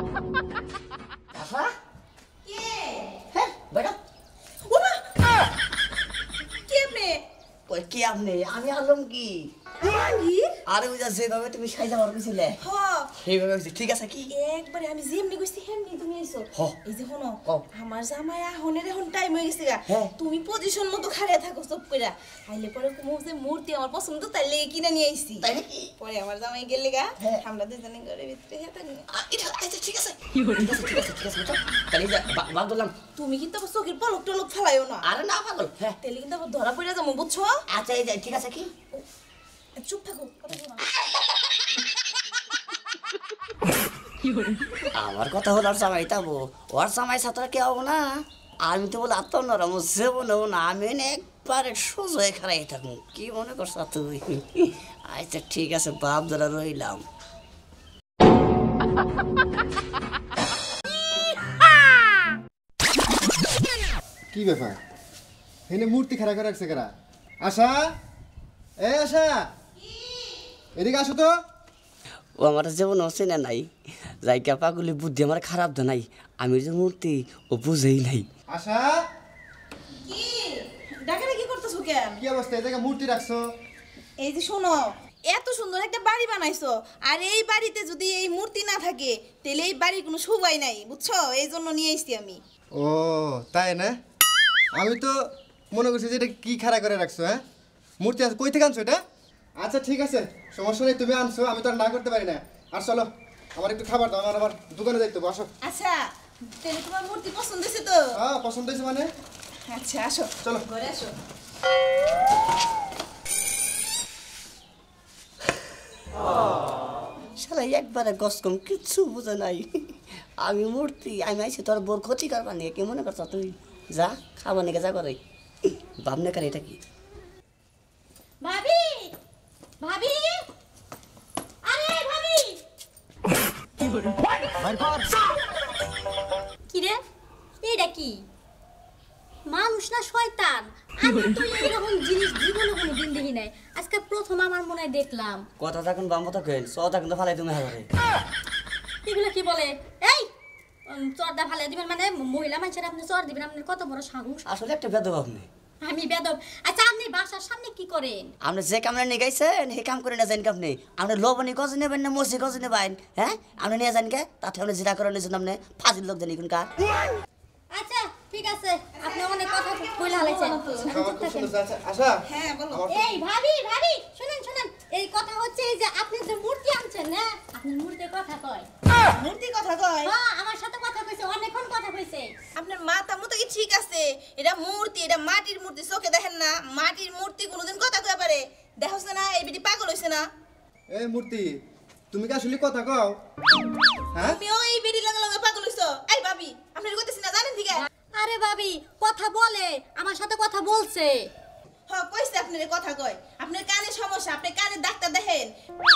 Rafa? কে? হ্যাঁ দেখা। ও মা হ্যাঁ। কে আপনি? কে আপনি? আমি আলম কি? আরে ওই যেভাবে তুমি সাইজা বার কইছিলে সেইভাবে ঠিক আছে কি? একবারে আমি যেমনি কইছি হেমনি তুমি আইছো। এই যে শোনো আমার জামাই আহনের এখন টাইম হয়ে গেছে গা। হ্যাঁ। তুমি পজিশন মতো খাড়িয়ে থাকো চুপ কইরা। আইলে পরে কুমু যে মূর্তি আমার পছন্দ তাইলে কিনে নিয়ে আইছি। তাই নাকি? পরে আমার জামাই গেলে গা। আমরা দুজনে ঘরে ভিতরে হে থাকি আচ্ছা ঠিক আছে। ঠিক আছে ঠিক আছে তাহলে বাদ তুমি কিন্তু আবার চোখের পলক টলক ফেলাইও না। আরে না পাগল হ্যাঁ। তাইলে কিন্তু আবার ধরা পড়ে যাব বুঝছ? আচ্ছা এই ঠিক আছে কি? চুপ থাকো। আমার কথা হলো আর জামাই তাবো। ওর জামাই ছাত্র কে হব না। আমি তো বলে আত্ম নরম সেব নেব না। আমি একবারে সোজা খারাই থাকুন কি মনে করছ তুই? আচ্ছা ঠিক আছে বাপ ধরা রইলাম। কি ব্যাপার? এনে মূর্তি খাড়া করে রাখছে কারা? আশা? এ আশা! এদিকে আসো তো। ও আমার যেমন আছে না নাই জায়গা পাগুলি বুদ্ধি আমার খারাপ তো নাই আমি যে মূর্তি ও বুঝেই নাই। আশা? কি? ডাকারে কি করতেছো কেন? কি অবস্থা? এই জায়গায় মূর্তি রাখছো? এই যে শোনো এত সুন্দর একটা বাড়ি বানাইছো আর এই বাড়িতে যদি এই মূর্তি না থাকে তাহলে এই বাড়ির কোনো শোভাই নাই বুঝছ? এই জন্য নিয়ে এসছি আমি। ও তাই না? আমি তো মনে করছি যে এটা কি খাড়া করে রাখছো হ্যাঁ? মূর্তি আছে কই থেকে আনছো এটা? আচ্ছা ঠিক আছে। সমস্যা নেই তুমি আনছো আমি তো আর না করতে পারি না। আর চলো আমার একটু খাবার দাও আমার আমার দোকানে যাইতে হবে, আসো। আচ্ছা তাহলে তোমার মূর্তি পছন্দ হয়েছে তো? হ্যাঁ পছন্দ হয়েছে মানে? আচ্ছা আসো। চলো। ঘরে আসো। শালা একবারে গস কম কিচ্ছু বুঝে নাই। আমি মূর্তি আমি আইছি তোর বোর ক্ষতি করবার নিয়ে কি মনে করছ তুই যা খাবার নিয়ে যা করে ভাবনে কার এটা কি? ভাবি? আরে ভাবি! কি রে এইটা কি? মানুষ না শয়তান? আমি তো এরকম জিনিস জীবনে কোনো দিন দেখি নাই। আজকে প্রথম আমার মনে দেখলাম। কথা থাকুন বাম কথা কেন চ থাকুন তো ফালাই তুমি হাজারে এগুলো কি বলে? এই চর্দা দিবেন মানে মহিলা মানুষের আপনি চর দিবেন আপনার কত বড় সাহস? আসলে একটা বেদব আপনি আমি বেদব। আচ্ছা আপনি বাসার সামনে কি করেন? আপনি যে কামটা নিয়ে গাইছেন সেই কাম করে না যান আপনি আপনি লবণী গজ নেবেন না মসি গজ নেবেন? হ্যাঁ? আপনি নিয়ে যান কে? তাতে আপনি জিরা করে নিয়েছেন আপনি। ফাজিল লোক জানি কোনকার আচ্ছা ঠিক আছে। আপনি অনেক কথা বলে হালাইছেন আচ্ছা হ্যাঁ বলো। এই ভাবি ভাবি শুনেন শুনেন। এই কথা হচ্ছে এই যে আপনি যে মূর্তি আনছেন না? আপনি মূর্তির কথা কয়। মূর্তি কথা কয়? হ্যাঁ আমার সাথে কথা অনেকক্ষণ কথা কইছে। আপনার মাথা মতো কি ঠিক আছে? এটা মূর্তি এটা মাটির মূর্তি চোখে দেখেন না। মাটির মূর্তি কোনোদিন কথা কয়ে পারে। দেখছ না এই বিটি পাগল হইছে না। এই মূর্তি তুমি কি আসলে কথা কও? হ্যাঁ? তুমিও এই বিড়ি লগে লগে পাগল হইছো। এই ভাবি আপনার কইতেছি না জানেন ঠিক আরে ভাবি কথা বলে আমার সাথে কথা বলছে। হ কইছে আপনার কথা কয়। আপনার কানে সমস্যা আপনি কানে ডাক্তার দেখেন।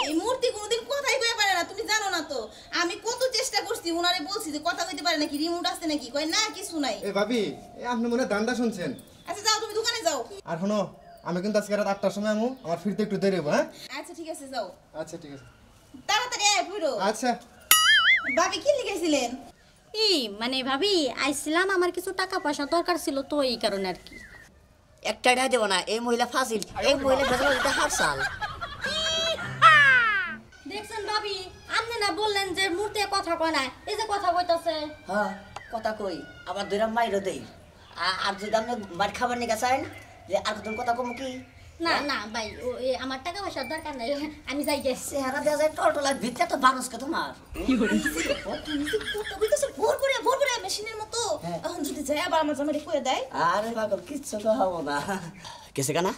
এই মূর্তি কোনোদিন কথাই কয়ে পারে না তুমি জানো না তো। আমি কত চেষ্টা করছি উনারে বলছি যে কথা কইতে পারে নাকি রিমোট আছে নাকি কয় না কিছু নাই। এ ভাবি এ আপনি মনে দান্ডা শুনছেন? আচ্ছা যাও তুমি দোকানে যাও। আর শোনো আমি কিন্তু আজকে রাত আটটার সময় আমু আমার ফিরতে একটু দেরি হব হ্যাঁ? আচ্ছা ঠিক আছে যাও। আচ্ছা ঠিক আছে। তাড়াতাড়ি আয় পুরো আচ্ছা। ভাবি কি লিখেছিলেন? এই মানে ভাবি আইছিলাম আমার কিছু টাকা পয়সা দরকার ছিল তো এই কারণে আর কি। একটা টাকা দেবো না এই মহিলা ফাজিল এই মহিলা বেতন দিতে হাফসাল দেখছেন ভাবি আপনি না বললেন যে মূর্তি কথা কয় না এই যে কথা কইতাছে। হ্যাঁ কথা কই আবার দুইটা মাইরও দেই। আর যদি আপনি মার খাবার নিয়ে গেছেন যে আর কত কথা কম কি? না না ভাই ও, এ, আমার টাকা পয়সার দরকার নাই আমি যাই গেছি চেহারা দেওয়া যায় টলটলা ভিতরে তো বারোস কে তোমার ভোর করে ভোর করে মেশিনের মতো। হ্যাঁ। এখন যদি আবার আমার জামাই কয়ে দেয়। আরে বাবা কিচ্ছু তো হব না। কেসে কানা?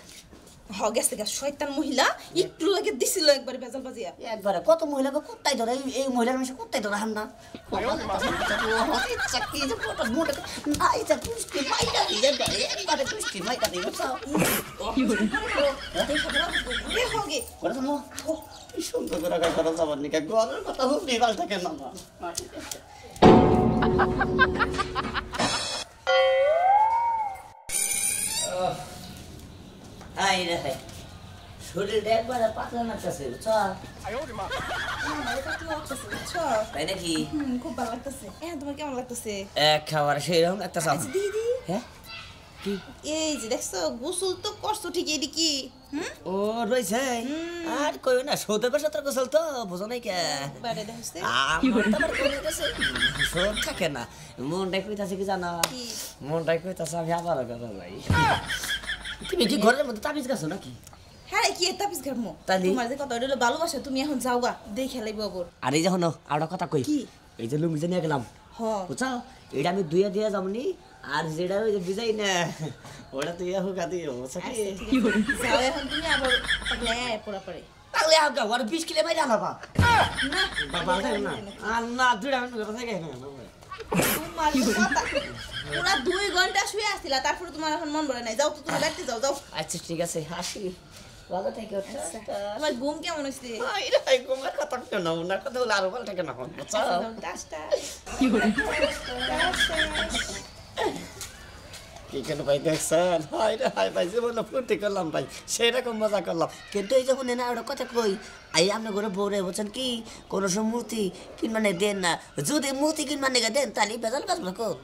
হ গেছে গা শয়তান মহিলা একটু লাগে দিছিল একবার বেজাল বাজিয়া। একবারে। কত মহিলাকে কুত্তাই ধরে এই- মহিলার মেশে কুত্তাই ধরে হাম না। সুন্দর করে করা যাবার নিকা? ঘরের কথা হুবলি বাল থাকে না আই রে শরীরটা একবারে পাতলা লাগতেছে বুঝছ? আমার এটা কি লাগতেছে বুঝছ? তাই নাকি? খুব ভালো লাগতেছে। হ্যাঁ তোমার কেমন লাগতেছে? এক খাবার সেই রকম আচ্ছা দিদি। হ্যাঁ? কি? এই যে দেখছ গোসল তো করছ ঠিক এটি কি হুম? ও রয়েছে। আর কই না সৌদের পাশে তোর গোসল তো বুঝো নাই কে? সৌদ থাকে না। মনটাই কইতাছে কি জানো? মনটাই কইতাছে আমি আবার ভাই তুমি কি ঘরের মধ্যে তাবিজ গেছো নাকি? হ্যাঁ কি তাপিস ঘামো তালি? তোমার যে কথা হলো ভালোবাসা তুমি এখন যাও গা দেখে লাইব আবার আর যখন আর কথা কই। কি? এই যে লুঙ্গি নিয়ে গেলাম। হ। বুঝছ? এটা আমি দুইয়া দিয়ে যাবনি আর যেটা ওই যে বুঝাই না ওটা তুই হুকা দিও বুঝছ কি? যাও এখন তুমি আবার পাগলা পড়া পড়ে তাহলে আগা ওর বিশ কিলো মাইরা আলাবা না বাবা না আর না দুইটা কথা থাকে না পুরা দুই ঘণ্টা শুয়ে আসছিলা তারপরে তোমার এখন মন ভরে নাই যাও তো তুমি বাড়িতে যাও যাও আচ্ছা ঠিক আছে আসি ভালো থেকে আমার ঘুম কেমন হয়েছে ঘুমের কথা কেন না কথা বলে আরও ভালো থাকে না বুঝছ টাসটা কি কেন ভাই দেখছেন? হয় রে হাই ভাই, জীবনে ফুর্তি করলাম ভাই সেই রকম মজা করলাম। কিন্তু এই যখন না, ওটা কথা কই? আই আপনি ঘরে বউরে বলছেন কি, কোনো সময় মূর্তি কিনবানে দেন না? যদি মূর্তি কিনবানে দেন, তাহলে বেজাল বাজবে কোন